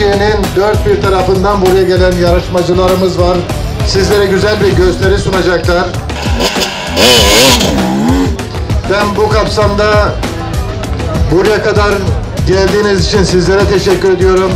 Türkiye'nin dört bir tarafından buraya gelen yarışmacılarımız var. Sizlere güzel bir gösteri sunacaklar. Ben bu kapsamda buraya kadar geldiğiniz için sizlere teşekkür ediyorum.